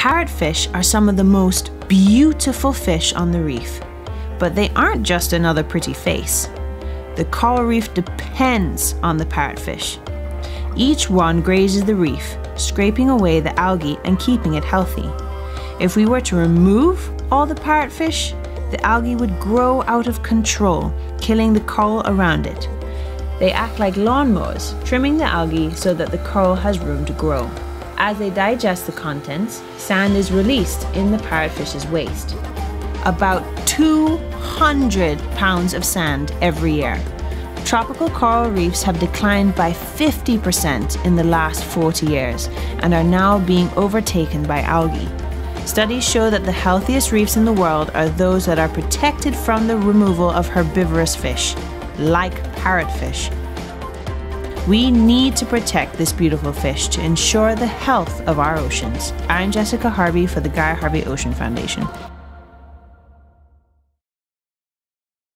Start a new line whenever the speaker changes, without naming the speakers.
Parrotfish are some of the most beautiful fish on the reef, but they aren't just another pretty face. The coral reef depends on the parrotfish. Each one grazes the reef, scraping away the algae and keeping it healthy. If we were to remove all the parrotfish, the algae would grow out of control, killing the coral around it. They act like lawnmowers, trimming the algae so that the coral has room to grow. As they digest the contents, sand is released in the parrotfish's waste. About 200 pounds of sand every year. Tropical coral reefs have declined by 50% in the last 40 years and are now being overtaken by algae. Studies show that the healthiest reefs in the world are those that are protected from the removal of herbivorous fish, like parrotfish. We need to protect this beautiful fish to ensure the health of our oceans. I'm Jessica Harvey for the Guy Harvey Ocean Foundation.